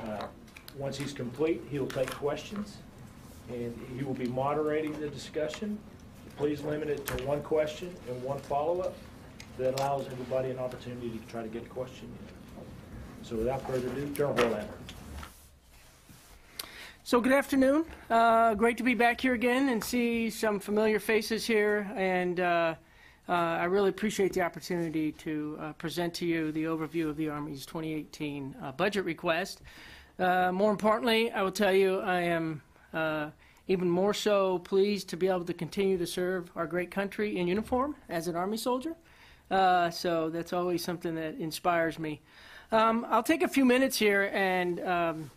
Uh, Once he's complete, he will take questions, and he will be moderating the discussion. Please limit it to one question and one follow-up. That allows everybody an opportunity to try to get a question in. So without further ado, General Horlander. So good afternoon. Uh, great to be back here again and see some familiar faces here. And uh, uh, I really appreciate the opportunity to uh, present to you the overview of the Army's 2018 uh, budget request. Uh, more importantly, I will tell you I am uh, even more so pleased to be able to continue to serve our great country in uniform as an Army soldier. Uh, so that's always something that inspires me. Um, I'll take a few minutes here and um,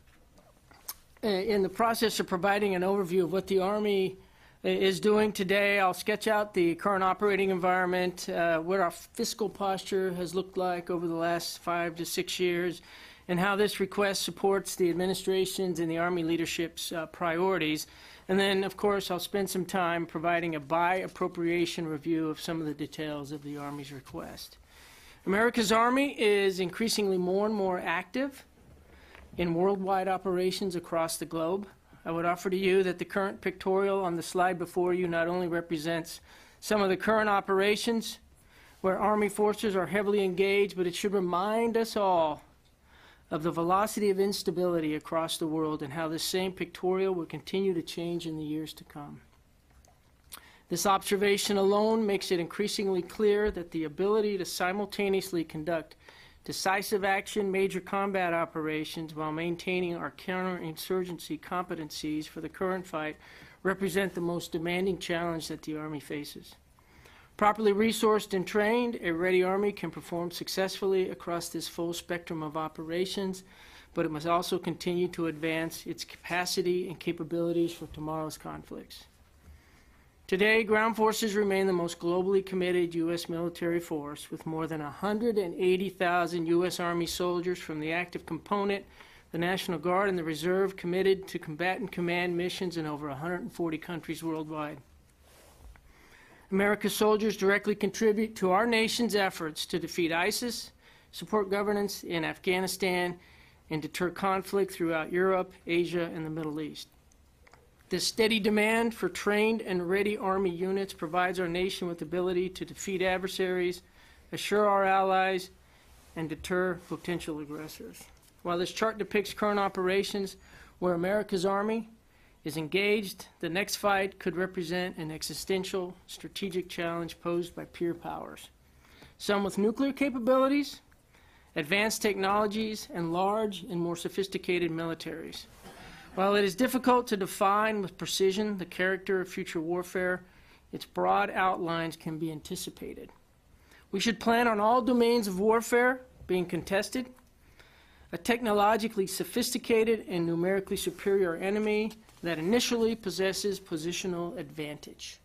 in the process of providing an overview of what the Army is doing today, I'll sketch out the current operating environment, uh, what our fiscal posture has looked like over the last five to six years, and how this request supports the administration's and the Army leadership's uh, priorities. And then, of course, I'll spend some time providing a by appropriation review of some of the details of the Army's request. America's Army is increasingly more and more active in worldwide operations across the globe. I would offer to you that the current pictorial on the slide before you not only represents some of the current operations where Army forces are heavily engaged, but it should remind us all of the velocity of instability across the world and how this same pictorial will continue to change in the years to come. This observation alone makes it increasingly clear that the ability to simultaneously conduct decisive action, major combat operations while maintaining our counterinsurgency competencies for the current fight represent the most demanding challenge that the Army faces. Properly resourced and trained, a ready Army can perform successfully across this full spectrum of operations, but it must also continue to advance its capacity and capabilities for tomorrow's conflicts. Today, ground forces remain the most globally committed U.S. military force, with more than 180,000 U.S. Army soldiers from the active component, the National Guard, and the Reserve committed to combatant command missions in over 140 countries worldwide. America's soldiers directly contribute to our nation's efforts to defeat ISIS, support governance in Afghanistan, and deter conflict throughout Europe, Asia, and the Middle East. This steady demand for trained and ready Army units provides our nation with the ability to defeat adversaries, assure our allies, and deter potential aggressors. While this chart depicts current operations where America's Army is engaged, the next fight could represent an existential strategic challenge posed by peer powers. Some with nuclear capabilities, advanced technologies, and large and more sophisticated militaries. While it is difficult to define with precision the character of future warfare, its broad outlines can be anticipated. We should plan on all domains of warfare being contested, a technologically sophisticated and numerically superior enemy that initially possesses positional advantage.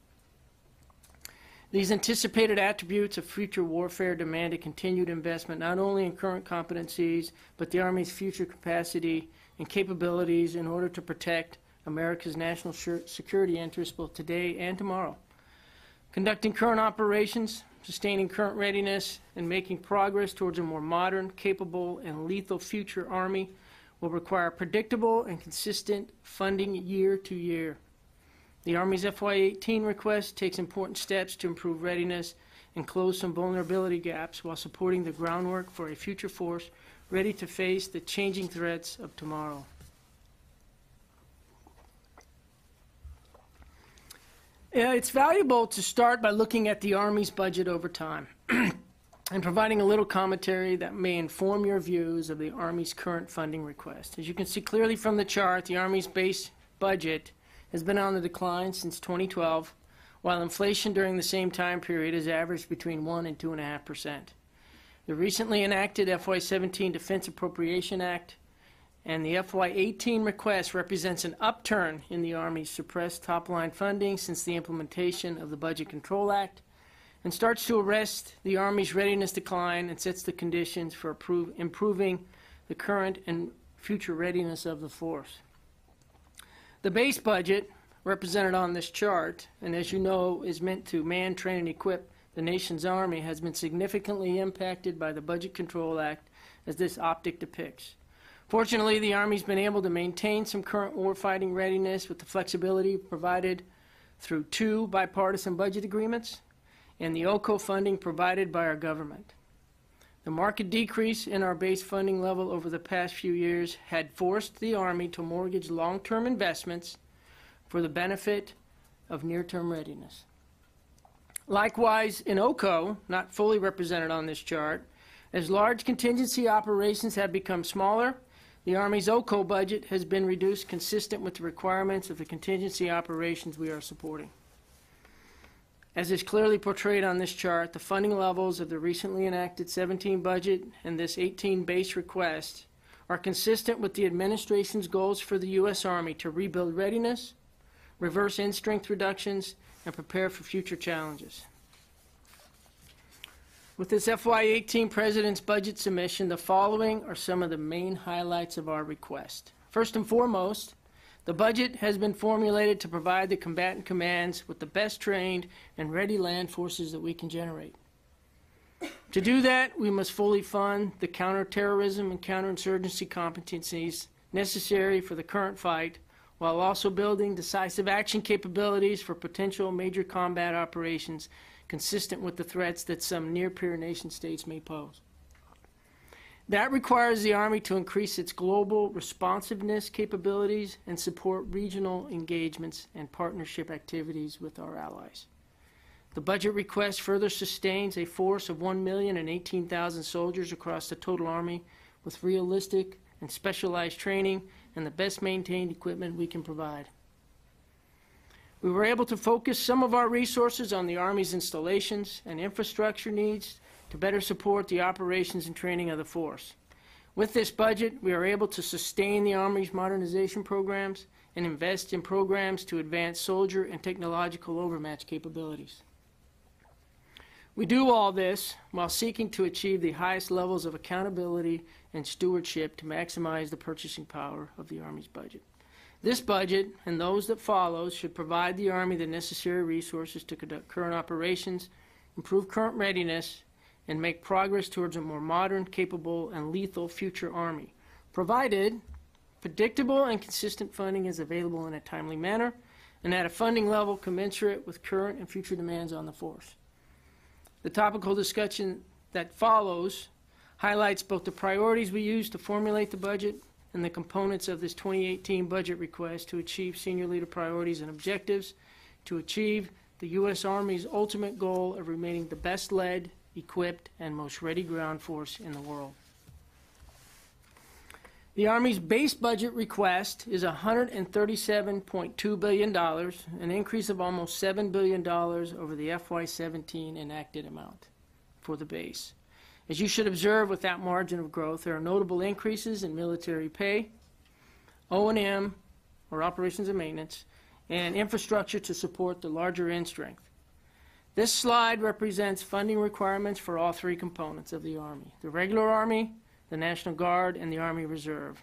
These anticipated attributes of future warfare demand a continued investment not only in current competencies, but the Army's future capacity and capabilities in order to protect America's national security interests both today and tomorrow. Conducting current operations, sustaining current readiness, and making progress towards a more modern, capable, and lethal future Army will require predictable and consistent funding year to year. The Army's FY18 request takes important steps to improve readiness and close some vulnerability gaps while supporting the groundwork for a future force ready to face the changing threats of tomorrow. Yeah, it's valuable to start by looking at the Army's budget over time and providing a little commentary that may inform your views of the Army's current funding request. As you can see clearly from the chart, the Army's base budget has been on the decline since 2012, while inflation during the same time period has averaged between 1 and 2.5 percent. The recently enacted FY17 Defense Appropriation Act and the FY18 request represents an upturn in the Army's suppressed top-line funding since the implementation of the Budget Control Act and starts to arrest the Army's readiness decline and sets the conditions for improving the current and future readiness of the force. The base budget, represented on this chart, and as you know, is meant to man, train, and equip the nation's army, has been significantly impacted by the Budget Control Act, as this optic depicts. Fortunately, the Army's been able to maintain some current warfighting readiness with the flexibility provided through two bipartisan budget agreements and the OCO funding provided by our government. The market decrease in our base funding level over the past few years had forced the Army to mortgage long-term investments for the benefit of near-term readiness. Likewise, in OCO, not fully represented on this chart, as large contingency operations have become smaller, the Army's OCO budget has been reduced consistent with the requirements of the contingency operations we are supporting. As is clearly portrayed on this chart, the funding levels of the recently enacted 17 budget and this 18 base request are consistent with the administration's goals for the U.S. Army to rebuild readiness, reverse end-strength reductions, and prepare for future challenges. With this FY18 President's Budget submission, the following are some of the main highlights of our request. First and foremost, the budget has been formulated to provide the combatant commands with the best trained and ready land forces that we can generate. To do that, we must fully fund the counterterrorism and counterinsurgency competencies necessary for the current fight, while also building decisive action capabilities for potential major combat operations consistent with the threats that some near-peer nation states may pose. That requires the Army to increase its global responsiveness capabilities and support regional engagements and partnership activities with our allies. The budget request further sustains a force of 1,018,000 soldiers across the total Army with realistic and specialized training and the best maintained equipment we can provide. We were able to focus some of our resources on the Army's installations and infrastructure needs to better support the operations and training of the force. With this budget, we are able to sustain the Army's modernization programs and invest in programs to advance soldier and technological overmatch capabilities. We do all this while seeking to achieve the highest levels of accountability and stewardship to maximize the purchasing power of the Army's budget. This budget and those that follow should provide the Army the necessary resources to conduct current operations, improve current readiness, and make progress towards a more modern, capable, and lethal future Army, provided predictable and consistent funding is available in a timely manner and at a funding level commensurate with current and future demands on the force. The topical discussion that follows highlights both the priorities we use to formulate the budget and the components of this 2018 budget request to achieve senior leader priorities and objectives to achieve the U.S. Army's ultimate goal of remaining the best led, equipped, and most ready ground force in the world. The Army's base budget request is $137.2 billion, an increase of almost $7 billion over the FY17 enacted amount for the base. As you should observe with that margin of growth, there are notable increases in military pay, O&M, or operations and maintenance, and infrastructure to support the larger end strength. This slide represents funding requirements for all three components of the Army, the regular Army, the National Guard, and the Army Reserve,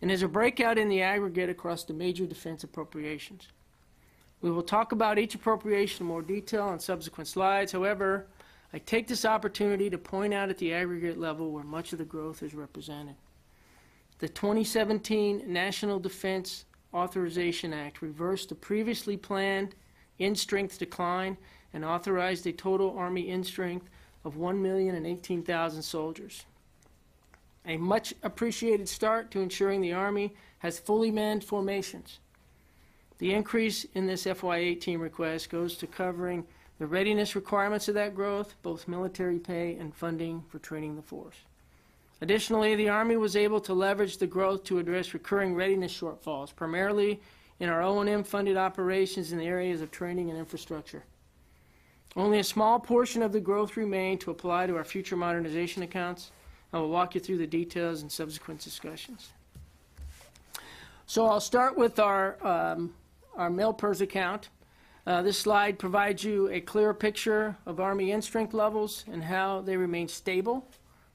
and is a breakout in the aggregate across the major defense appropriations. We will talk about each appropriation in more detail on subsequent slides. However, I take this opportunity to point out at the aggregate level where much of the growth is represented. The 2017 National Defense Authorization Act reversed the previously planned end-strength decline and authorized a total Army end-strength of 1,018,000 soldiers. A much appreciated start to ensuring the Army has fully manned formations. The increase in this FY18 request goes to covering the readiness requirements of that growth, both military pay and funding for training the force. Additionally, the Army was able to leverage the growth to address recurring readiness shortfalls, primarily in our O&M funded operations in the areas of training and infrastructure. Only a small portion of the growth remained to apply to our future modernization accounts. I will walk you through the details in subsequent discussions. So I'll start with our, um, our MilPERS account. Uh, this slide provides you a clear picture of Army end-strength levels and how they remain stable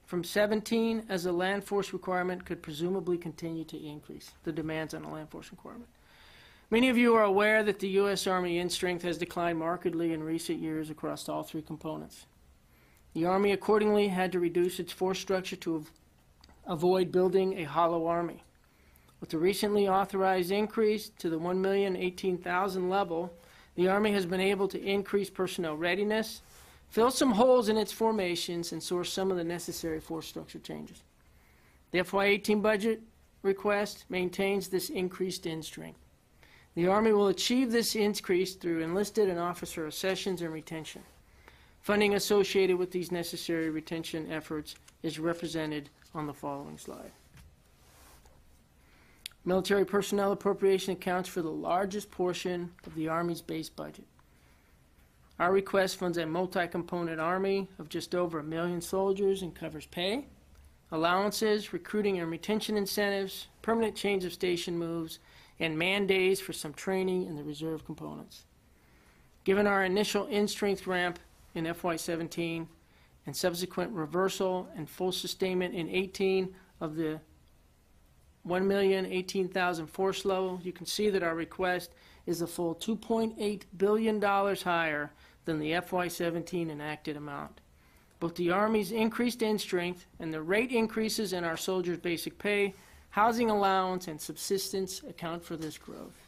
from 17 as the land force requirement could presumably continue to increase, the demands on the land force requirement. Many of you are aware that the U.S. Army end-strength has declined markedly in recent years across all three components. The Army accordingly had to reduce its force structure to avoid building a hollow army. With the recently authorized increase to the 1,018,000 level, the Army has been able to increase personnel readiness, fill some holes in its formations, and source some of the necessary force structure changes. The FY18 budget request maintains this increased end strength. The Army will achieve this increase through enlisted and officer accessions and retention. Funding associated with these necessary retention efforts is represented on the following slide. Military personnel appropriation accounts for the largest portion of the Army's base budget. Our request funds a multi-component Army of just over a million soldiers and covers pay, allowances, recruiting and retention incentives, permanent change of station moves, and man days for some training in the reserve components. Given our initial end-strength ramp in FY17 and subsequent reversal and full sustainment in 18 of the 1,018,000 force level, you can see that our request is a full $2.8 billion higher than the FY17 enacted amount. Both the Army's increased end strength and the rate increases in our soldiers' basic pay, housing allowance, and subsistence account for this growth.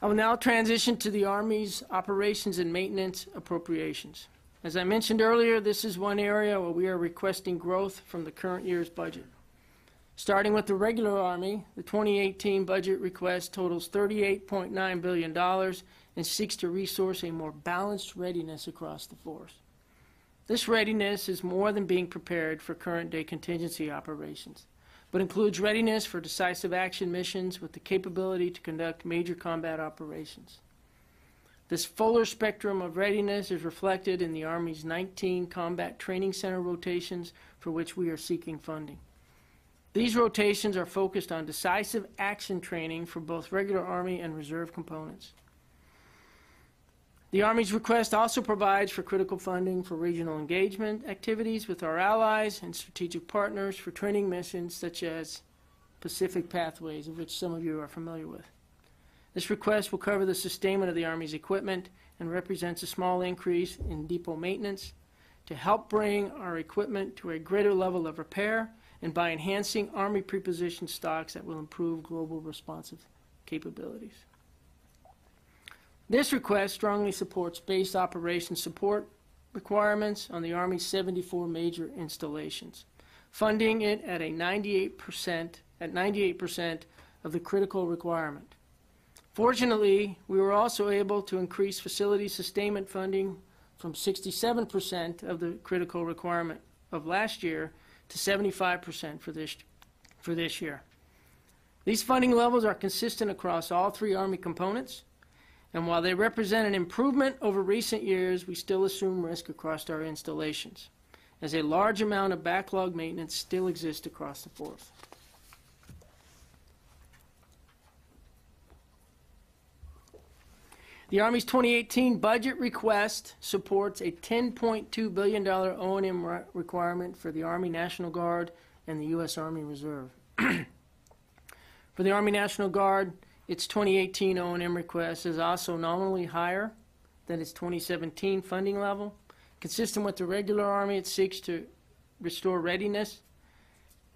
I will now transition to the Army's operations and maintenance appropriations. As I mentioned earlier, this is one area where we are requesting growth from the current year's budget. Starting with the regular Army, the 2018 budget request totals $38.9 billion and seeks to resource a more balanced readiness across the force. This readiness is more than being prepared for current day contingency operations, but includes readiness for decisive action missions with the capability to conduct major combat operations. This fuller spectrum of readiness is reflected in the Army's 19 combat training center rotations for which we are seeking funding. These rotations are focused on decisive action training for both regular Army and reserve components. The Army's request also provides for critical funding for regional engagement activities with our allies and strategic partners for training missions such as Pacific Pathways, of which some of you are familiar with. This request will cover the sustainment of the Army's equipment and represents a small increase in depot maintenance to help bring our equipment to a greater level of repair and by enhancing Army prepositioned stocks that will improve global responsive capabilities. This request strongly supports base operation support requirements on the Army's 74 major installations, funding it at a 98% at 98% of the critical requirement. Fortunately, we were also able to increase facility sustainment funding from 67% of the critical requirement of last year to 75% for this for this year. These funding levels are consistent across all three Army components and while they represent an improvement over recent years, we still assume risk across our installations, as a large amount of backlog maintenance still exists across the force. The Army's 2018 budget request supports a $10.2 billion O&M re- requirement for the Army National Guard and the U.S. Army Reserve. for the Army National Guard, its 2018 O&M request is also nominally higher than its 2017 funding level. Consistent with the regular Army, it seeks to restore readiness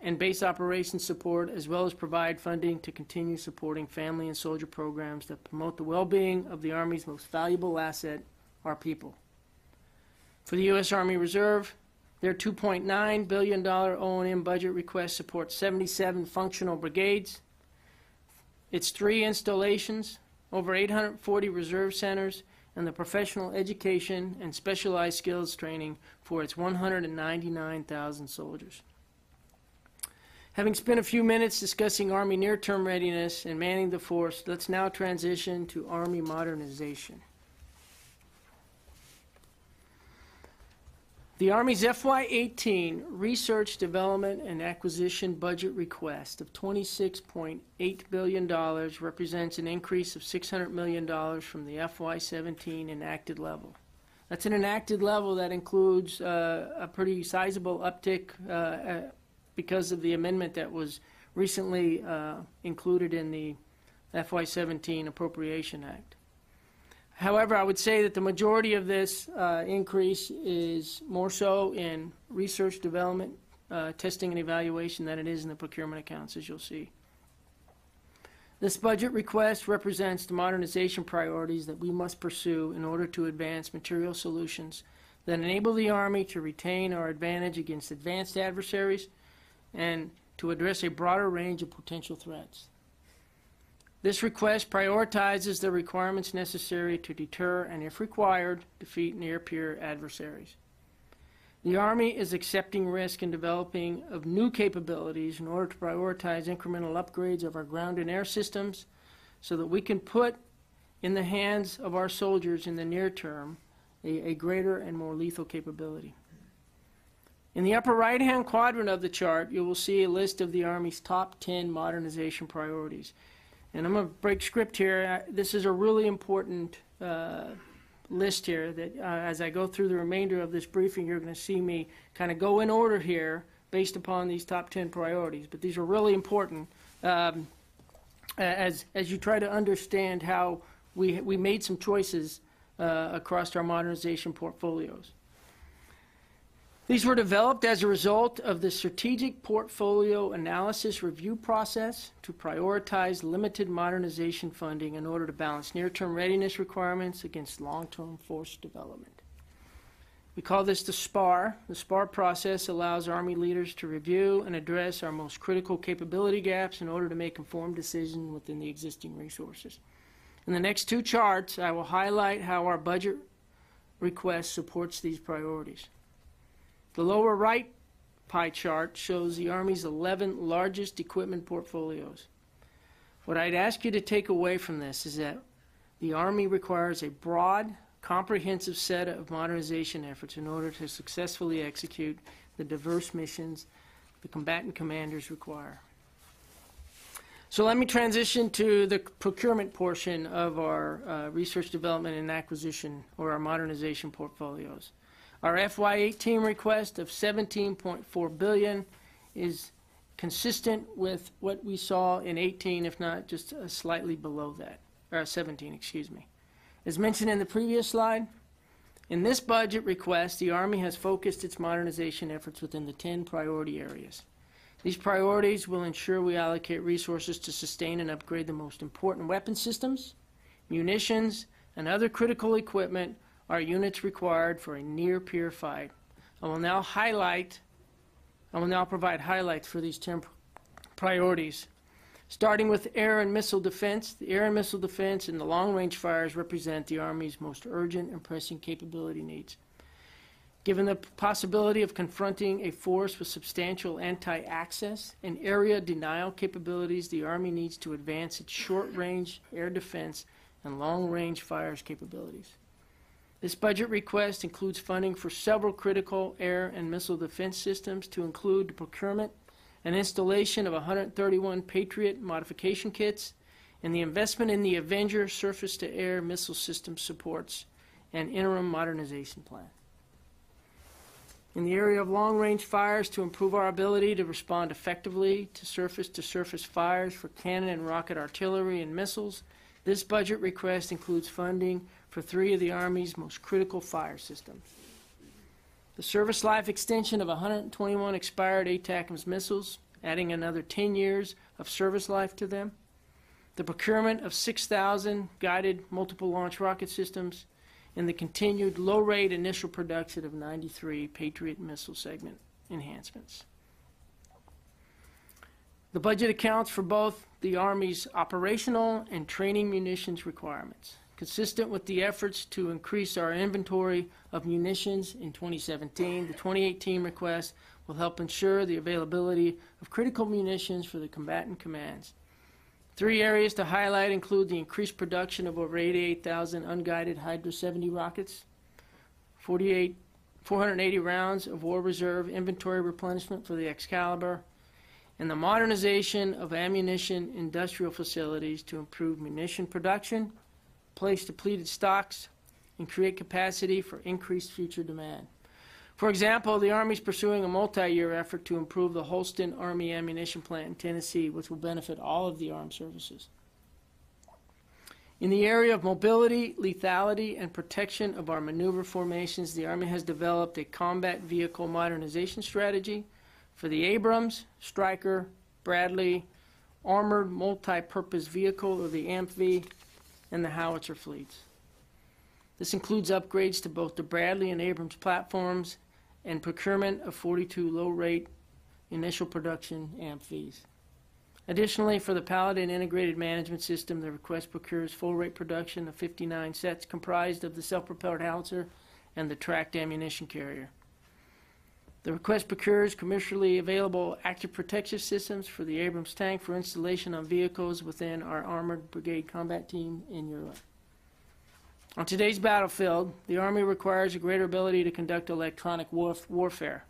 and base operations support, as well as provide funding to continue supporting family and soldier programs that promote the well-being of the Army's most valuable asset, our people. For the U.S. Army Reserve, their $2.9 billion O&M budget request supports 77 functional brigades, its three installations, over 840 reserve centers, and the professional education and specialized skills training for its 199,000 soldiers. Having spent a few minutes discussing Army near-term readiness and manning the force, let's now transition to Army modernization. The Army's FY18 Research, Development, and Acquisition budget request of $26.8 billion represents an increase of $600 million from the FY17 enacted level. That's an enacted level that includes uh, a pretty sizable uptick uh, uh, because of the amendment that was recently uh, included in the FY17 Appropriation Act. However, I would say that the majority of this uh, increase is more so in research development uh, testing and evaluation than it is in the procurement accounts, as you'll see. This budget request represents the modernization priorities that we must pursue in order to advance material solutions that enable the Army to retain our advantage against advanced adversaries and to address a broader range of potential threats. This request prioritizes the requirements necessary to deter and, if required, defeat near-peer adversaries. The Army is accepting risk in developing of new capabilities in order to prioritize incremental upgrades of our ground and air systems so that we can put in the hands of our soldiers in the near term a, a greater and more lethal capability. In the upper right-hand quadrant of the chart, you will see a list of the Army's top 10 modernization priorities. And I'm going to break script here. This is a really important uh, list here that uh, as I go through the remainder of this briefing, you're going to see me kind of go in order here based upon these top 10 priorities. But these are really important um, as, as you try to understand how we, we made some choices uh, across our modernization portfolios. These were developed as a result of the strategic portfolio analysis review process to prioritize limited modernization funding in order to balance near-term readiness requirements against long-term force development. We call this the SPAR. The SPAR process allows Army leaders to review and address our most critical capability gaps in order to make informed decisions within the existing resources. In the next two charts, I will highlight how our budget request supports these priorities. The lower right pie chart shows the Army's 11 largest equipment portfolios. What I'd ask you to take away from this is that the Army requires a broad, comprehensive set of modernization efforts in order to successfully execute the diverse missions the combatant commanders require. So let me transition to the procurement portion of our uh, research development and acquisition or our modernization portfolios. Our FY18 request of 17.4 billion is consistent with what we saw in 18, if not just uh, slightly below that, or 17, excuse me. As mentioned in the previous slide, in this budget request, the Army has focused its modernization efforts within the 10 priority areas. These priorities will ensure we allocate resources to sustain and upgrade the most important weapon systems, munitions, and other critical equipment our units required for a near-peer fight. I will now highlight, I will now provide highlights for these 10 priorities. Starting with air and missile defense, the air and missile defense and the long-range fires represent the Army's most urgent and pressing capability needs. Given the possibility of confronting a force with substantial anti-access and area denial capabilities, the Army needs to advance its short-range air defense and long-range fires capabilities. This budget request includes funding for several critical air and missile defense systems to include the procurement and installation of 131 Patriot modification kits and the investment in the Avenger surface-to-air missile system supports and interim modernization plan. In the area of long-range fires, to improve our ability to respond effectively to surface-to-surface fires for cannon and rocket artillery and missiles, this budget request includes funding for three of the Army's most critical fire systems. The service life extension of 121 expired ATACMS missiles, adding another 10 years of service life to them. The procurement of 6,000 guided multiple launch rocket systems, and the continued low-rate initial production of 93 Patriot missile segment enhancements. The budget accounts for both the Army's operational and training munitions requirements. Consistent with the efforts to increase our inventory of munitions in 2017, the 2018 request will help ensure the availability of critical munitions for the combatant commands. Three areas to highlight include the increased production of over 88,000 unguided Hydra 70 rockets, 48, 480 rounds of War Reserve inventory replenishment for the Excalibur, and the modernization of ammunition industrial facilities to improve munition production, place depleted stocks, and create capacity for increased future demand. For example, the Army is pursuing a multi-year effort to improve the Holston Army Ammunition Plant in Tennessee, which will benefit all of the armed services. In the area of mobility, lethality, and protection of our maneuver formations, the Army has developed a combat vehicle modernization strategy for the Abrams, Stryker, Bradley, Armored Multi-Purpose Vehicle, or the AMPV, and the howitzer fleets. This includes upgrades to both the Bradley and Abrams platforms and procurement of 42 low-rate initial production AMPVs. Additionally, for the Paladin Integrated Management System, the request procures full-rate production of 59 sets comprised of the self-propelled howitzer and the tracked ammunition carrier. The request procures commercially available active protection systems for the Abrams tank for installation on vehicles within our Armored Brigade Combat Team in Europe. On today's battlefield, the Army requires a greater ability to conduct electronic warf- warfare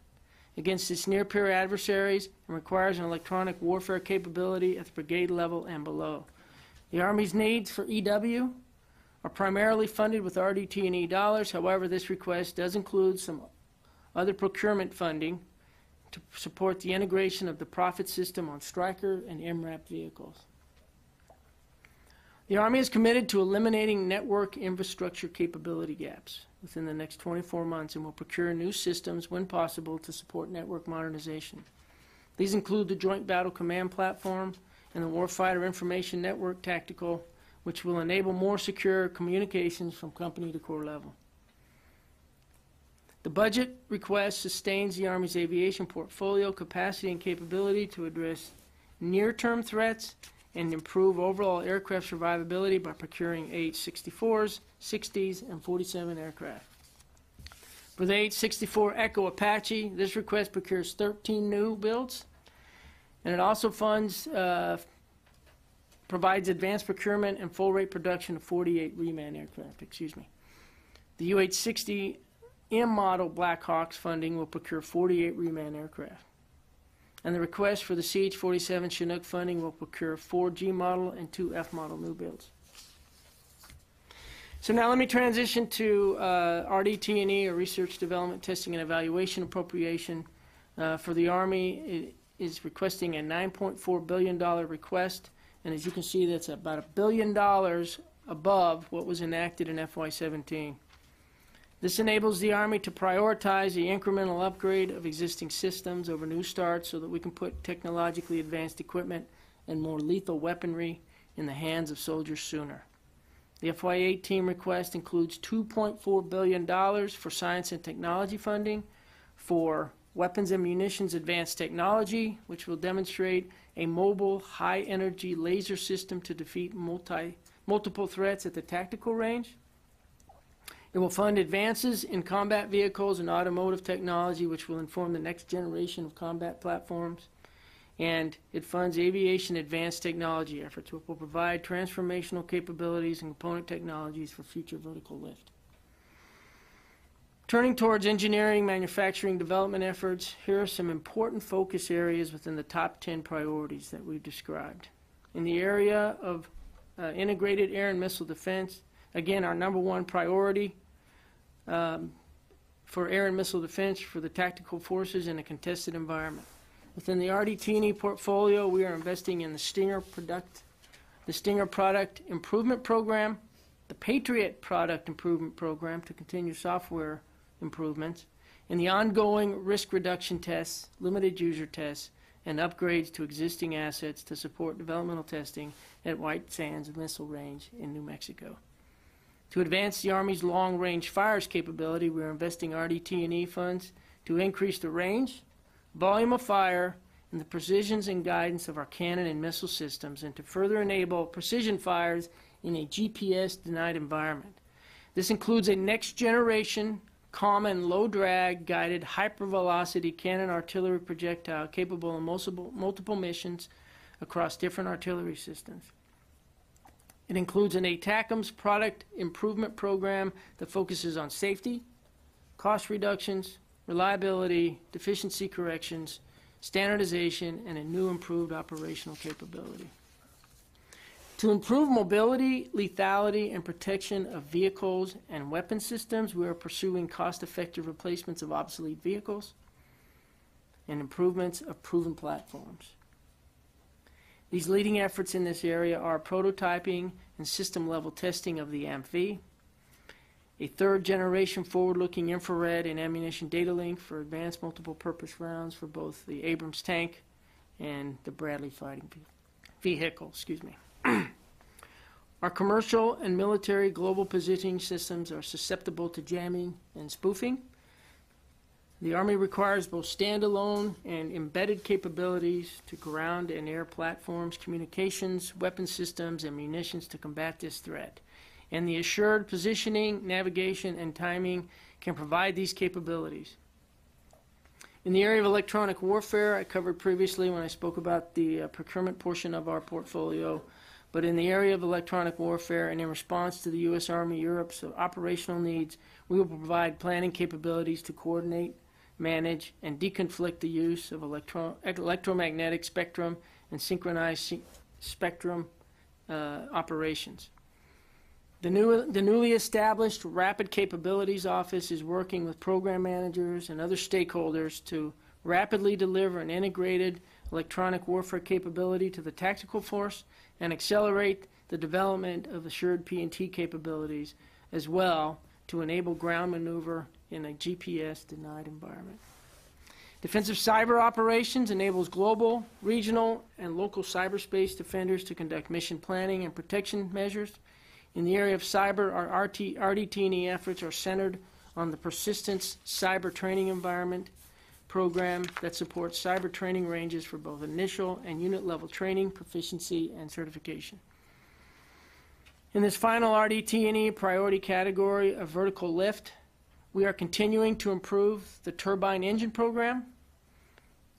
against its near peer adversaries and requires an electronic warfare capability at the brigade level and below. The Army's needs for EW are primarily funded with RDT&E dollars. However, this request does include some other procurement funding to support the integration of the Prophet system on Stryker and MRAP vehicles. The Army is committed to eliminating network infrastructure capability gaps within the next 24 months and will procure new systems when possible to support network modernization. These include the Joint Battle Command Platform and the Warfighter Information Network Tactical, which will enable more secure communications from company to corps level. The budget request sustains the Army's aviation portfolio capacity and capability to address near-term threats and improve overall aircraft survivability by procuring AH-64s, 60s, and 47 aircraft. For the AH-64 Echo Apache, this request procures 13 new builds, and it also funds, uh, provides advanced procurement and full-rate production of 48 reman aircraft, excuse me. The UH-60 M model Black Hawks funding will procure 48 reman aircraft. And the request for the CH-47 Chinook funding will procure four G model and two F model new builds. So now let me transition to uh, RDT&E, or Research Development Testing and Evaluation Appropriation uh, for the Army. It is requesting a $9.4 billion request, and as you can see, that's about a billion dollars above what was enacted in FY17. This enables the Army to prioritize the incremental upgrade of existing systems over new starts so that we can put technologically advanced equipment and more lethal weaponry in the hands of soldiers sooner. The FY18 request includes $2.4 billion for science and technology funding, for weapons and munitions advanced technology, which will demonstrate a mobile high energy laser system to defeat multi, multiple threats at the tactical range. It will fund advances in combat vehicles and automotive technology, which will inform the next generation of combat platforms. And it funds aviation advanced technology efforts, which will provide transformational capabilities and component technologies for future vertical lift. Turning towards engineering, manufacturing, development efforts, here are some important focus areas within the top 10 priorities that we've described. In the area of uh, integrated air and missile defense, again, our number one priority um, for air and missile defense for the tactical forces in a contested environment. Within the RDT&E portfolio, we are investing in the Stinger product, the Stinger product improvement program, the Patriot product improvement program to continue software improvements, and the ongoing risk reduction tests, limited user tests, and upgrades to existing assets to support developmental testing at White Sands Missile Range in New Mexico. To advance the Army's long-range fires capability, we are investing RDT&E funds to increase the range, volume of fire, and the precisions and guidance of our cannon and missile systems, and to further enable precision fires in a GPS-denied environment. This includes a next-generation, common, low-drag, guided, hypervelocity cannon artillery projectile capable of multiple, multiple missions across different artillery systems. It includes an ATACMS product improvement program that focuses on safety, cost reductions, reliability, deficiency corrections, standardization, and a new improved operational capability. To improve mobility, lethality, and protection of vehicles and weapon systems, we are pursuing cost-effective replacements of obsolete vehicles and improvements of proven platforms. These leading efforts in this area are prototyping and system level testing of the AMPV, a third-generation forward-looking infrared and ammunition data link for advanced multiple-purpose rounds for both the Abrams tank and the Bradley fighting vehicle, excuse me. Our commercial and military global positioning systems are susceptible to jamming and spoofing. The Army requires both standalone and embedded capabilities to ground and air platforms, communications, weapon systems, and munitions to combat this threat. And the assured positioning, navigation, and timing can provide these capabilities. In the area of electronic warfare, I covered previously when I spoke about the uh, procurement portion of our portfolio. But in the area of electronic warfare and in response to the U.S. Army Europe's operational needs, we will provide planning capabilities to coordinate, manage, and deconflict the use of electro- electromagnetic spectrum and synchronized se- spectrum uh, operations. The, new, the newly established Rapid Capabilities Office is working with program managers and other stakeholders to rapidly deliver an integrated electronic warfare capability to the tactical force and accelerate the development of assured PNT capabilities as well to enable ground maneuver in a GPS-denied environment. Defensive cyber operations enables global, regional, and local cyberspace defenders to conduct mission planning and protection measures. In the area of cyber, our RT, RDT&E efforts are centered on the Persistent Cyber Training Environment program that supports cyber training ranges for both initial and unit level training, proficiency, and certification. In this final RDT&E priority category of vertical lift, we are continuing to improve the turbine engine program,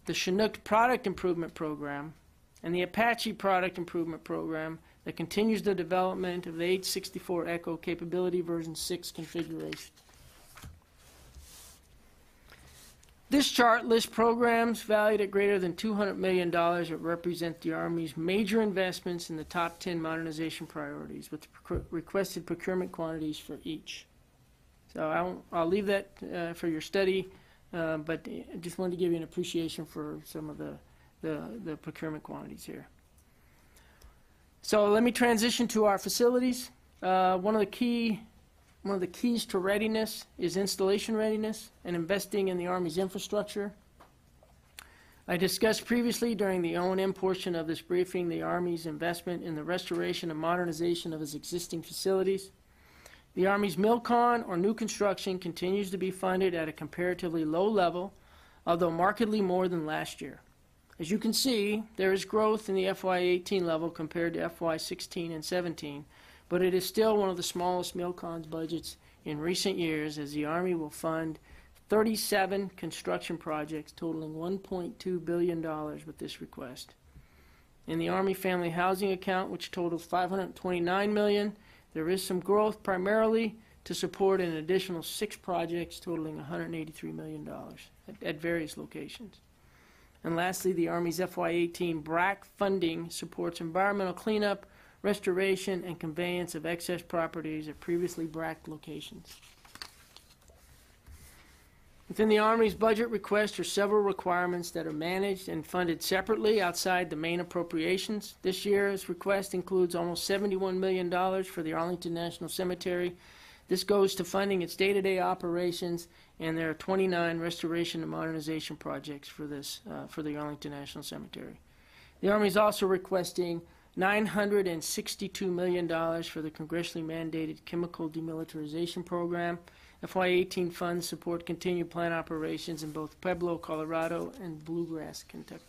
the Chinook product improvement program, and the Apache product improvement program that continues the development of the H64 Echo capability version 6 configuration. This chart lists programs valued at greater than $200 million that represent the Army's major investments in the top 10 modernization priorities with requested procurement quantities for each. So I'll, I'll leave that uh, for your study, uh, but I just wanted to give you an appreciation for some of the, the, the procurement quantities here. So let me transition to our facilities. Uh, one of the key one of the keys to readiness is installation readiness and investing in the Army's infrastructure. I discussed previously during the O&M portion of this briefing the Army's investment in the restoration and modernization of its existing facilities. The Army's MILCON or new construction continues to be funded at a comparatively low level, although markedly more than last year. As you can see, there is growth in the FY18 level compared to FY16 and 17, but it is still one of the smallest MILCON's budgets in recent years as the Army will fund 37 construction projects totaling $1.2 billion with this request. In the Army Family Housing Account, which totals 529 million, there is some growth primarily to support an additional six projects totaling $183 million at, at various locations. And lastly, the Army's FY18 BRAC funding supports environmental cleanup, restoration, and conveyance of excess properties at previously BRAC locations. Within the Army's budget request are several requirements that are managed and funded separately outside the main appropriations. This year's request includes almost $71 million for the Arlington National Cemetery. This goes to funding its day-to-day operations, and there are 29 restoration and modernization projects for this uh, for the Arlington National Cemetery. The Army is also requesting $962 million for the congressionally mandated chemical demilitarization program. FY18 funds support continued plant operations in both Pueblo, Colorado, and Bluegrass, Kentucky.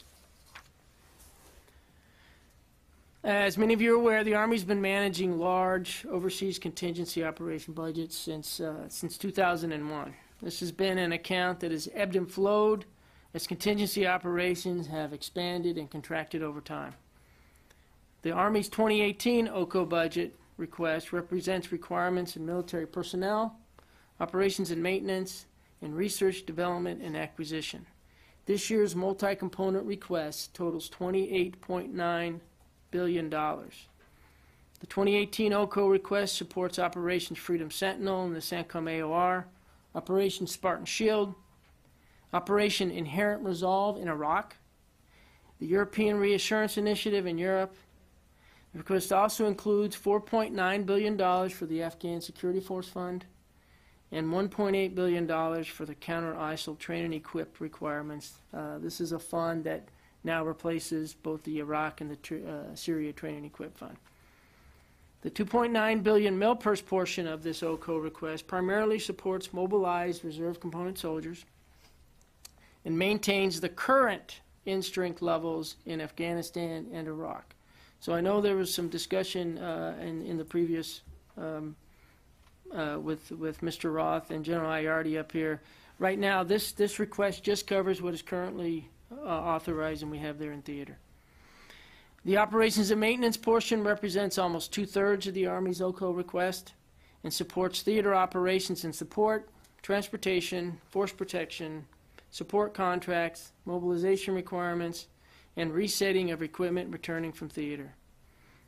As many of you are aware, the Army's been managing large overseas contingency operation budgets since, uh, since 2001. This has been an account that has ebbed and flowed as contingency operations have expanded and contracted over time. The Army's 2018 OCO budget request represents requirements in military personnel, operations and maintenance, and research, development, and acquisition. This year's multi-component request totals $28.9 billion. The 2018 OCO request supports Operations Freedom Sentinel and the CENTCOM AOR, Operation Spartan Shield, Operation Inherent Resolve in Iraq, the European Reassurance Initiative in Europe, the request also includes $4.9 billion for the Afghan Security Force Fund, and $1.8 billion for the counter ISIL train and equip requirements. Uh, This is a fund that now replaces both the Iraq and the uh, Syria train and equip fund. The 2.9 billion MilPERS portion of this OCO request primarily supports mobilized reserve component soldiers and maintains the current end-strength levels in Afghanistan and Iraq. So I know there was some discussion uh, in, in the previous, um, uh, with, with Mr. Roth and General Iardi up here. Right now, this, this request just covers what is currently uh, authorized and we have there in theater. The operations and maintenance portion represents almost two-thirds of the Army's OCO request and supports theater operations and support, transportation, force protection, support contracts, mobilization requirements, and resetting of equipment returning from theater.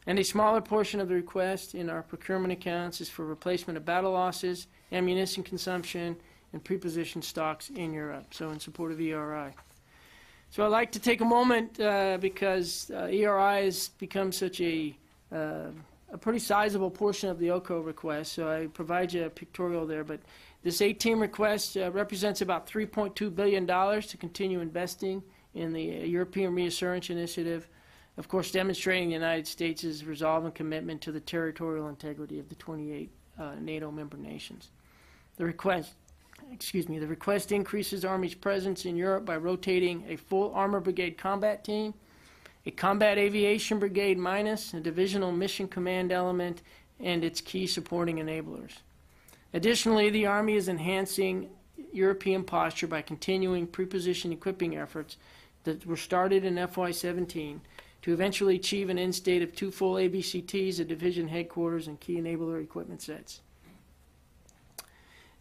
And a smaller portion of the request in our procurement accounts is for replacement of battle losses, ammunition consumption, and prepositioned stocks in Europe, so in support of ERI. So I'd like to take a moment uh, because uh, ERI has become such a, uh, a pretty sizable portion of the OCO request, so I provide you a pictorial there, but this 18 request uh, represents about $3.2 billion to continue investing in the European Reassurance Initiative, of course demonstrating the United States' resolve and commitment to the territorial integrity of the 28 uh, NATO member nations. The request, excuse me, the request increases Army's presence in Europe by rotating a full Armor Brigade combat team, a Combat Aviation Brigade minus, a Divisional Mission Command element, and its key supporting enablers. Additionally, the Army is enhancing European posture by continuing preposition equipping efforts that were started in FY17 to eventually achieve an end state of two full ABCTs at division headquarters and key enabler equipment sets.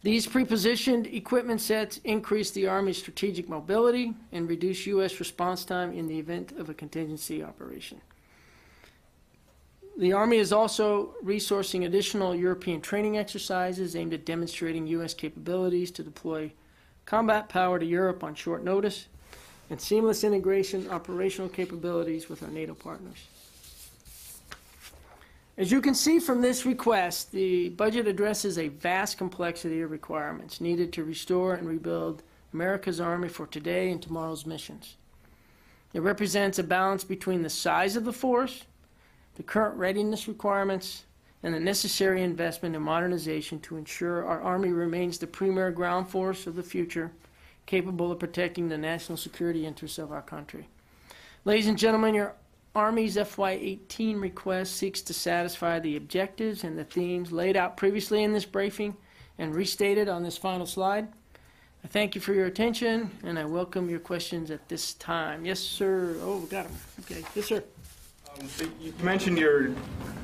These prepositioned equipment sets increase the Army's strategic mobility and reduce U.S. response time in the event of a contingency operation. The Army is also resourcing additional European training exercises aimed at demonstrating U.S. capabilities to deploy combat power to Europe on short notice and seamless integration operational capabilities with our NATO partners. As you can see from this request, the budget addresses a vast complexity of requirements needed to restore and rebuild America's Army for today and tomorrow's missions. It represents a balance between the size of the force, the current readiness requirements, and the necessary investment in modernization to ensure our Army remains the premier ground force of the future, capable of protecting the national security interests of our country. Ladies and gentlemen, your Army's FY18 request seeks to satisfy the objectives and the themes laid out previously in this briefing and restated on this final slide. I thank you for your attention, and I welcome your questions at this time. Yes, sir. Oh, got them. Okay. Yes, sir. Um, so You mentioned you're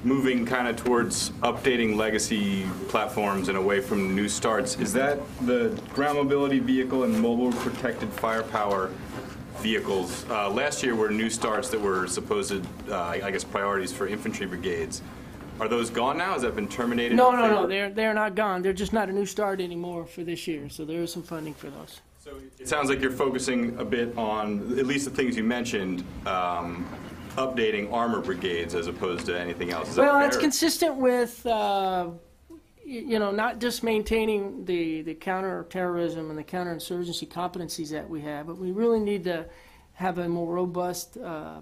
moving kind of towards updating legacy platforms and away from new starts. Is that the ground mobility vehicle and mobile protected firepower vehicles? Uh, Last year were new starts that were supposed, uh, I guess, priorities for infantry brigades. Are those gone now? Has that been terminated? No, no, no. They're they're not gone. They're just not a new start anymore for this year. So there is some funding for those. So it sounds like you're focusing a bit on, at least the things you mentioned, um, updating armor brigades as opposed to anything else. Is that Well, it's consistent with, uh, you know, not just maintaining the, the counterterrorism and the counterinsurgency competencies that we have, but we really need to have a more robust uh,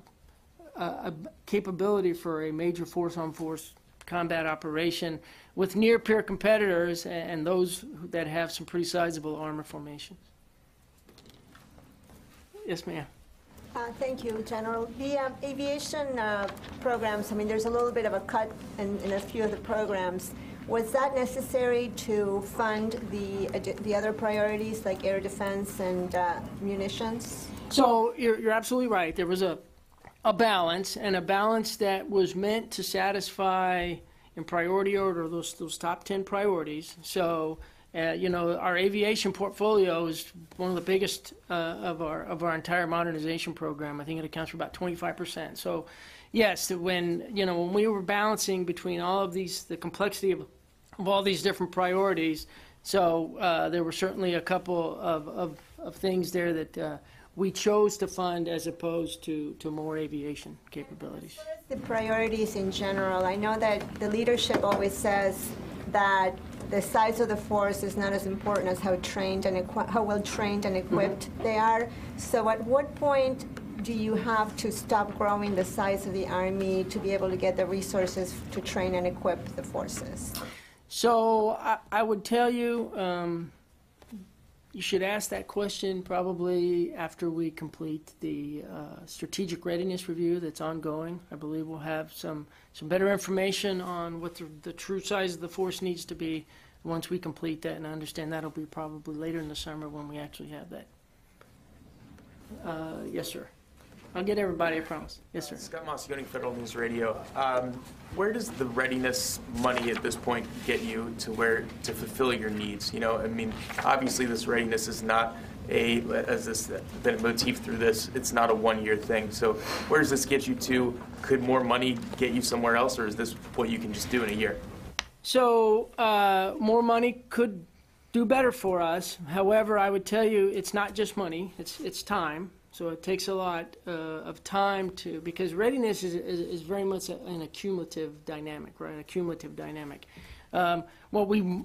uh, capability for a major force-on-force combat operation with near-peer competitors a- and those that have some pretty sizable armor formations. Yes, ma'am. Uh, Thank you, General. The um, aviation uh, programs, I mean, there's a little bit of a cut in in a few of the programs. Was that necessary to fund the the other priorities, like air defense and uh, munitions? So you're, you're absolutely right. There was a, a balance, and a balance that was meant to satisfy in priority order those, those top 10 priorities. So, uh, you know, our aviation portfolio is one of the biggest uh, of, our, of our entire modernization program. I think it accounts for about 25%. So, yes, when, you know, when we were balancing between all of these, the complexity of, of all these different priorities, so uh, there were certainly a couple of, of, of things there that uh, we chose to fund as opposed to, to more aviation capabilities. The priorities in general, I know that the leadership always says that the size of the force is not as important as how trained and equi- how well trained and equipped they are. So at what point do you have to stop growing the size of the army to be able to get the resources to train and equip the forces? So I, I would tell you, um, you should ask that question probably after we complete the uh, strategic readiness review that's ongoing. I believe we'll have some, some better information on what the, the true size of the force needs to be once we complete that, and I understand that'll be probably later in the summer when we actually have that. Uh, Yes, sir. I'll get everybody, I promise. Yes, sir. Scott Moss, Maucione, Federal News Radio. Um, Where does the readiness money at this point get you to where, to fulfill your needs? You know, I mean, obviously, this readiness is not a, as this been a motif through this, it's not a one-year thing. So where does this get you to? Could more money get you somewhere else, or is this what you can just do in a year? So, uh, more money could do better for us. However, I would tell you, it's not just money, it's, it's time. So it takes a lot uh, of time to, because readiness is, is, is very much a- an accumulative dynamic, right? A cumulative dynamic. Um, what we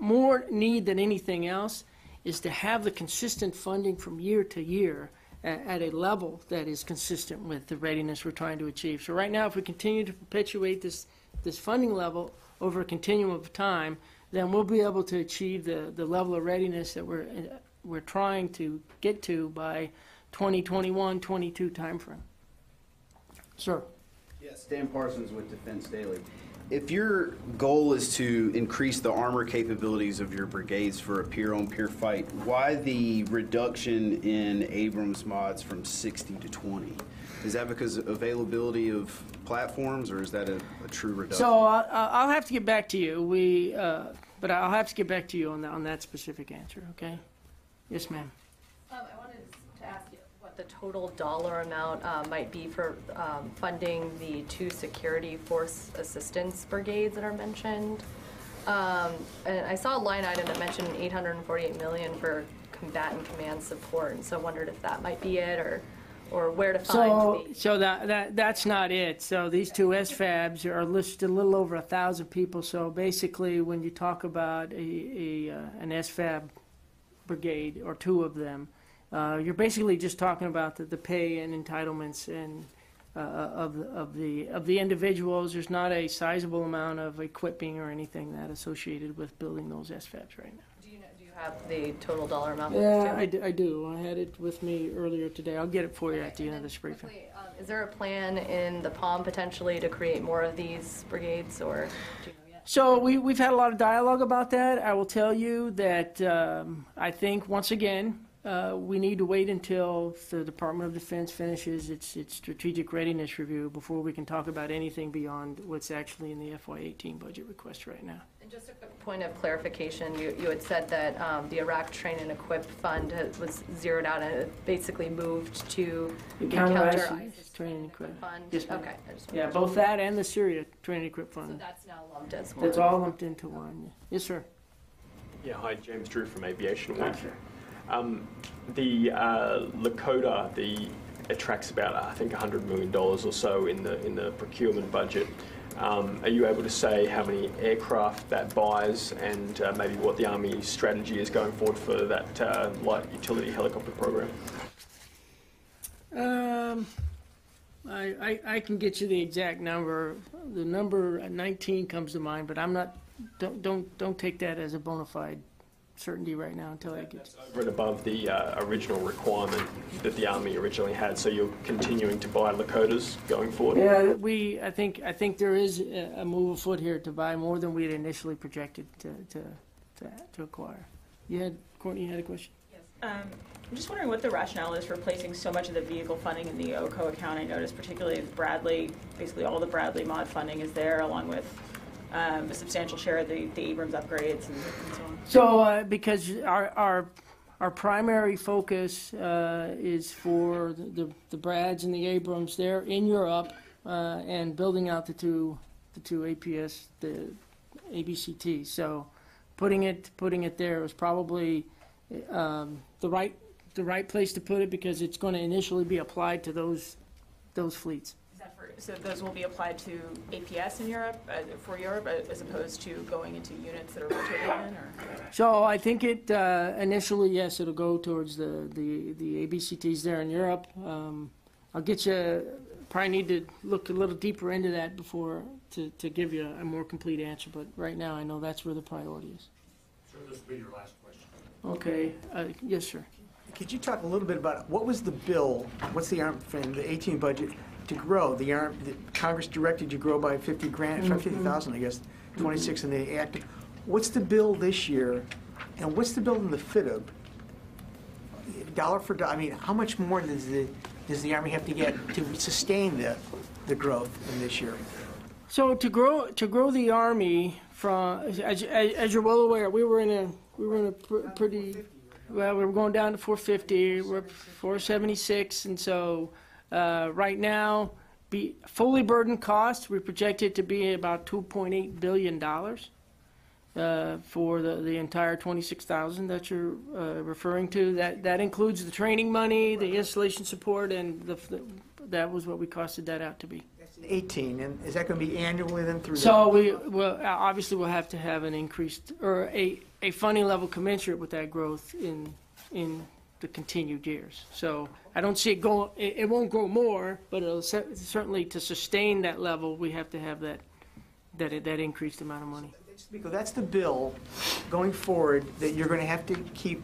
more need than anything else is to have the consistent funding from year to year at, at a level that is consistent with the readiness we're trying to achieve. So right now, if we continue to perpetuate this, this funding level over a continuum of time, then we'll be able to achieve the, the level of readiness that we're, uh, we're trying to get to by 2021, 22 timeframe. Sir? Yes, Dan Parsons with Defense Daily. If your goal is to increase the armor capabilities of your brigades for a peer-on-peer fight, why the reduction in Abrams mods from 60 to 20? Is that because of availability of platforms, or is that a, a true reduction? So I- I- I'll have to get back to you. We, uh, but I'll have to get back to you on that, on that specific answer, okay? Yes, ma'am. Um, I wanted to ask you what the total dollar amount uh, might be for um, funding the two security force assistance brigades that are mentioned. Um, And I saw a line item that mentioned 848 million for combatant command support, and so I wondered if that might be it, or, or where to So, find the... so that, that, that's not it. So these two SFABs are listed a little over a thousand people. So basically, when you talk about a, a, uh, an SFAB brigade, or two of them, uh, you're basically just talking about the, the pay and entitlements and, uh, of, the- of the, of the individuals. There's not a sizable amount of equipping or anything that associated with building those SFABs right now. Do you know, do you have the total dollar amount? Yeah, too? I do, I do. I had it with me earlier today. I'll get it for you at the end of this briefing. Quickly, um, Is there a plan in the POM potentially to create more of these brigades, or do you know yet? So we, we've had a lot of dialogue about that. I will tell you that um, I think, once again, uh, we need to wait until the Department of Defense finishes its, its strategic readiness review before we can talk about anything beyond what's actually in the FY18 budget request right now. And just a quick point of clarification, you, you had said that um, the Iraq Train and Equip Fund was zeroed out and basically moved to the Counter Counter ISIS ISIS Train and Equip. Equip Fund? Yes, ma'am. Okay. Yeah, both that and the Syria Training and Equip So Fund. that's now lumped as one? That's all lumped into one. Yes, sir. Yeah, hi, James Drew from Aviation Week. Um, the uh, Lakota, the attracts about I think 100 million dollars or so in the in the procurement budget. Um, are you able to say how many aircraft that buys and uh, maybe what the Army strategy is going forward for that uh, light utility helicopter program? Um, I, I, I can get you the exact number. The number 19 comes to mind, but I'm not, don't, don't, don't take that as a bona fide certainty right now until I get. Over and above the uh, original requirement that the Army originally had, so you're continuing to buy Lakotas going forward? Yeah, we, I think, I think there is a a move afoot here to buy more than we had initially projected to, to, to, to acquire. You had, Courtney, you had a question? Um, I'm just wondering what the rationale is for placing so much of the vehicle funding in the OCO account. I noticed particularly Bradley, basically all the Bradley mod funding is there, along with um, a substantial share of the the Abrams upgrades and and so on. So, uh, because our, our, our primary focus uh, is for the, the- Brads and the Abrams, they're in Europe uh, and building out the two, the two APS, the ABCT. So putting it, putting it there was probably um, the right, the right place to put it because it's going to initially be applied to those, those fleets. Is that for So those will be applied to APS in Europe, uh, for Europe, uh, as opposed to going into units that are rotated in, or? So I think it, uh, initially, yes, it'll go towards the, the, the ABCTs there in Europe. Um, I'll get you, probably need to look a little deeper into that before, to, to give you a more complete answer, but right now I know that's where the priority is. Sir, this will be your last question. Okay, uh, yes, sir. Could you talk a little bit about, what was the bill, what's the, ARM from the 18 budget to grow? The ARM, the Congress directed you grow by 50 grand, 50,000, mm-hmm. I guess, mm-hmm. 26 in the act. What's the bill this year, and what's the bill in the FYDP? Dollar for, do- I mean, how much more does the, does the Army have to get to sustain the, the growth in this year? So to grow, to grow the Army from, as, as as you're well aware, we were in a, we were in a pr- pretty, well, we were going down to 450, we're 476, and so, uh, right now, be, fully burdened cost, we project it to be about 2.8 billion dollars, uh, for the, the entire 26,000 that you're, uh, referring to. That, that includes the training money, the installation support, and the, that was what we costed that out to be. That's in 18, and is that going to be annually then through the? So we, well, obviously, we'll have to have an increased, or a, a funding level commensurate with that growth in, in the continued years. So I don't see it go, it, it won't grow more, but it'll cer- certainly, to sustain that level, we have to have that, that, that increased amount of money. Because that's the bill going forward that you're going to have to keep,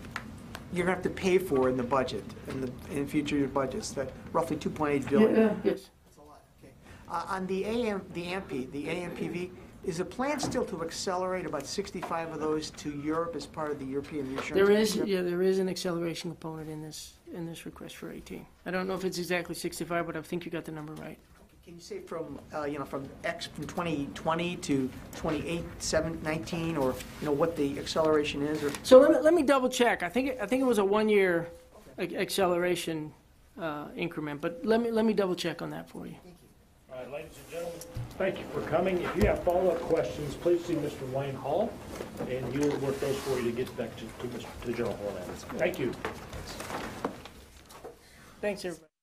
you're going to have to pay for in the budget, in the, in future budgets, that roughly 2.8 billion. Yes. That's a lot, okay. Uh, On the AM, the AMP, the AMPV, is the plan still to accelerate about 65 of those to Europe as part of the European reassurance? There is, Program? yeah, there is an acceleration component in this, in this request for 18. I don't know if it's exactly 65, but I think you got the number right. Can you say from, uh, you know, from X, from 2020 to 28, 7, 19, or, you know, what the acceleration is, or? So let me, let me double check. I think, it- I think it was a one-year ac- acceleration uh, increment, but let me, let me double check on that for you. All right, ladies and gentlemen, thank you for coming. If you have follow-up questions, please see Mr. Wayne Hall, and he will work those for you to get back to, to Mr. to General Horlander. Thank you. Thanks, everybody.